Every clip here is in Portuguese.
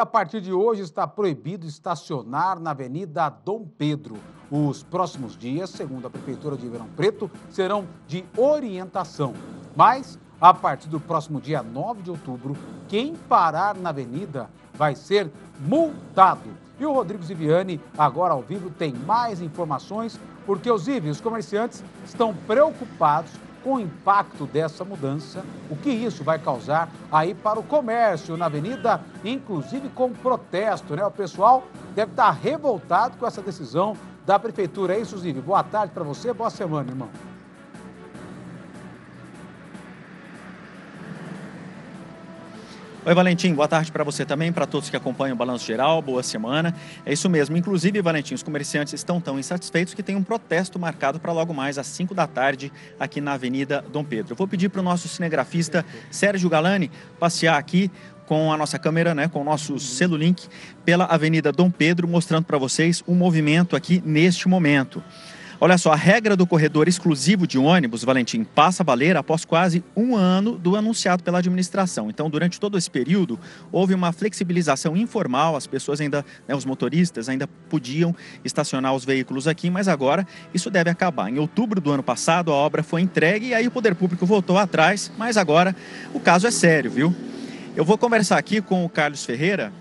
A partir de hoje está proibido estacionar na Avenida Dom Pedro. Os próximos dias, segundo a Prefeitura de Ribeirão Preto, serão de orientação. Mas, a partir do próximo dia 9 de outubro, quem parar na avenida vai ser multado. E o Rodrigo Ziviani, agora ao vivo, tem mais informações, porque os e os comerciantes, estão preocupados com o impacto dessa mudança, o que isso vai causar aí para o comércio na avenida, inclusive com protesto, né? O pessoal deve estar revoltado com essa decisão da prefeitura. É isso. Boa tarde para você, boa semana, irmão. Oi, Valentim, boa tarde para você também, para todos que acompanham o Balanço Geral, boa semana. É isso mesmo, inclusive, Valentim, os comerciantes estão tão insatisfeitos que tem um protesto marcado para logo mais às 5 da tarde aqui na Avenida Dom Pedro. Eu vou pedir para o nosso cinegrafista Sérgio Galani passear aqui com a nossa câmera, né, com o nosso celulink pela Avenida Dom Pedro, mostrando para vocês o movimento aqui neste momento. Olha só, a regra do corredor exclusivo de ônibus, Valentim, passa a valer após quase um ano do anunciado pela administração. Então, durante todo esse período, houve uma flexibilização informal, as pessoas ainda, né, os motoristas ainda podiam estacionar os veículos aqui, mas agora isso deve acabar. Em outubro do ano passado, a obra foi entregue e aí o poder público voltou atrás, mas agora o caso é sério, viu? Eu vou conversar aqui com o Carlos Ferreira,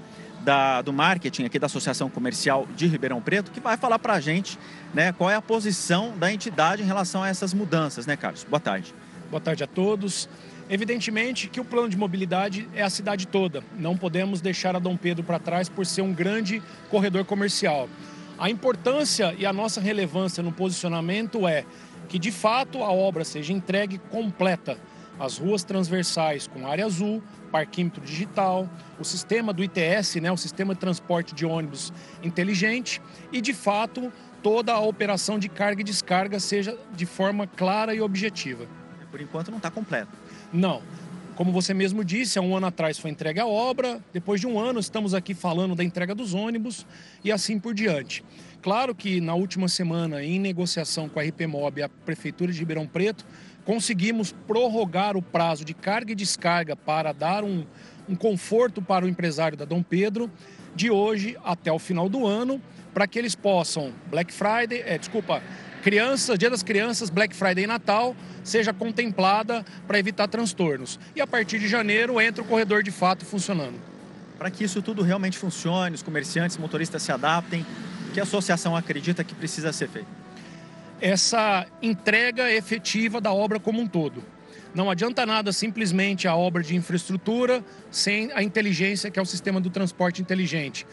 da, do marketing aqui da Associação Comercial de Ribeirão Preto, que vai falar para a gente né, qual é a posição da entidade em relação a essas mudanças, né, Carlos? Boa tarde. Boa tarde a todos. Evidentemente que o plano de mobilidade é a cidade toda. Não podemos deixar a Dom Pedro para trás por ser um grande corredor comercial. A importância e a nossa relevância no posicionamento é que, de fato, a obra seja entregue completa. As ruas transversais com área azul, parquímetro digital, o sistema do ITS, né, o sistema de transporte de ônibus inteligente e, de fato, toda a operação de carga e descarga seja de forma clara e objetiva. Por enquanto não está completo. Não. Como você mesmo disse, há um ano atrás foi entregue a obra, depois de um ano estamos aqui falando da entrega dos ônibus e assim por diante. Claro que na última semana, em negociação com a RP Mob e a Prefeitura de Ribeirão Preto, conseguimos prorrogar o prazo de carga e descarga para dar um, um conforto para o empresário da Dom Pedro de hoje até o final do ano, para que eles possam Black Friday, é, desculpa, crianças, Dia das Crianças, Black Friday e Natal seja contemplada para evitar transtornos. E a partir de janeiro entra o corredor de fato funcionando. Para que isso tudo realmente funcione, os comerciantes, motoristas se adaptem, que a associação acredita que precisa ser feito? Essa entrega efetiva da obra como um todo. Não adianta nada simplesmente a obra de infraestrutura sem a inteligência, que é o sistema do transporte inteligente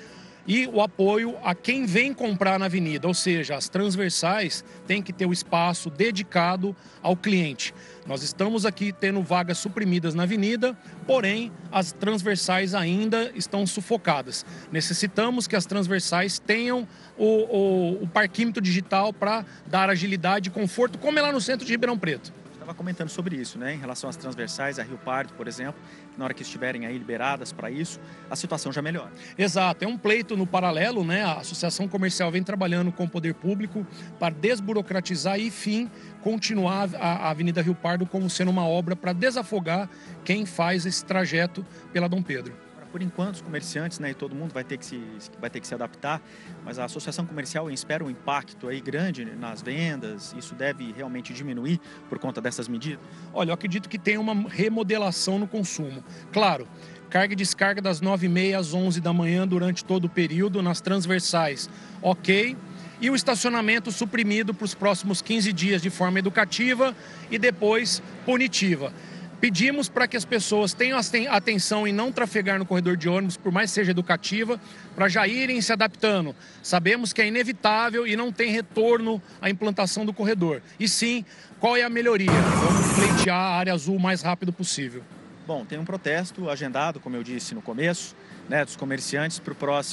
e o apoio a quem vem comprar na avenida, ou seja, as transversais têm que ter o espaço dedicado ao cliente. Nós estamos aqui tendo vagas suprimidas na avenida, porém as transversais ainda estão sufocadas. Necessitamos que as transversais tenham o, o, o parquímetro digital para dar agilidade e conforto, como é lá no centro de Ribeirão Preto estava comentando sobre isso, né? Em relação às transversais, a Rio Pardo, por exemplo, na hora que estiverem aí liberadas para isso, a situação já melhora. Exato, é um pleito no paralelo, né? A Associação Comercial vem trabalhando com o poder público para desburocratizar e, enfim, continuar a Avenida Rio Pardo como sendo uma obra para desafogar quem faz esse trajeto pela Dom Pedro por enquanto, os comerciantes né, e todo mundo vai ter, que se, vai ter que se adaptar, mas a associação comercial espera um impacto aí grande nas vendas. Isso deve realmente diminuir por conta dessas medidas? Olha, eu acredito que tem uma remodelação no consumo. Claro, carga e descarga das 9h30 às 11 da manhã durante todo o período, nas transversais, ok. E o estacionamento suprimido para os próximos 15 dias de forma educativa e depois punitiva. Pedimos para que as pessoas tenham atenção em não trafegar no corredor de ônibus, por mais seja educativa, para já irem se adaptando. Sabemos que é inevitável e não tem retorno à implantação do corredor. E sim, qual é a melhoria? Vamos pleitear a área azul o mais rápido possível. Bom, tem um protesto agendado, como eu disse no começo, né, dos comerciantes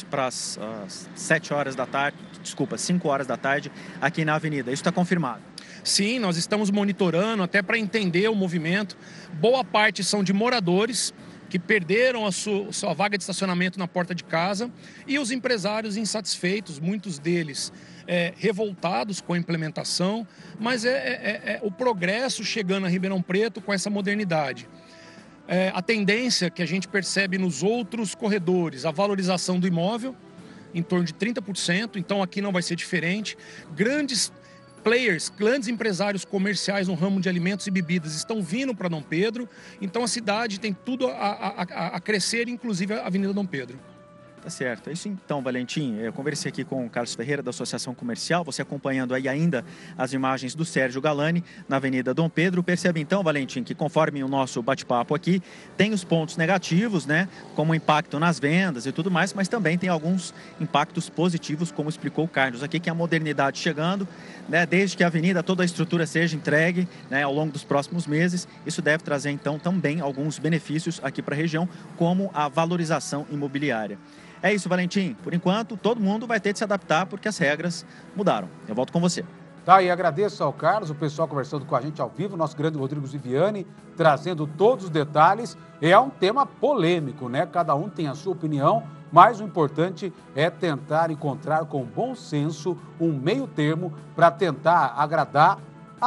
para as 7 horas da tarde, desculpa, 5 horas da tarde, aqui na avenida. Isso está confirmado. Sim, nós estamos monitorando até para entender o movimento. Boa parte são de moradores que perderam a sua, sua, vaga de estacionamento na porta de casa e os empresários insatisfeitos, muitos deles é, revoltados com a implementação, mas é, é, é, é o progresso chegando a Ribeirão Preto com essa modernidade. é, a tendência que a gente percebe nos outros corredores, a valorização do imóvel em torno de 30%, então aqui não vai ser diferente. Grandes players, grandes empresários comerciais no ramo de alimentos e bebidas estão vindo para Dom Pedro, então a cidade tem tudo a, a, a crescer, inclusive a Avenida Dom Pedro. Tá certo. É isso então, Valentim. Eu conversei aqui com o Carlos Ferreira, da Associação Comercial, você acompanhando aí ainda as imagens do Sérgio Galani na Avenida Dom Pedro. Percebe então, Valentim, que conforme o nosso bate-papo aqui, tem os pontos negativos, né? Como impacto nas vendas e tudo mais, mas também tem alguns impactos positivos, como explicou o Carlos aqui, que é a modernidade chegando, né? Desde que a avenida, toda a estrutura seja entregue né? ao longo dos próximos meses, isso deve trazer então também alguns benefícios aqui para a região, como a valorização imobiliária. É isso, Valentim. Por enquanto, todo mundo vai ter de se adaptar porque as regras mudaram. Eu volto com você. Tá, e agradeço ao Carlos, o pessoal conversando com a gente ao vivo, nosso grande Rodrigo Ziviani, trazendo todos os detalhes. É um tema polêmico, né? Cada um tem a sua opinião, mas o importante é tentar encontrar com bom senso um meio termo para tentar agradar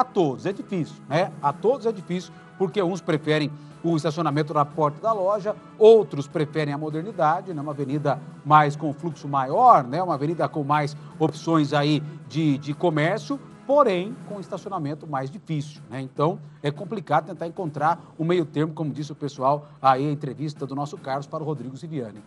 a todos. É difícil, né? A todos é difícil, porque uns preferem o estacionamento na porta da loja, outros preferem a modernidade, né? uma avenida mais com fluxo maior, né? uma avenida com mais opções aí de, de comércio, porém com estacionamento mais difícil. Né? Então é complicado tentar encontrar um meio termo, como disse o pessoal aí a entrevista do nosso Carlos para o Rodrigo Siviani.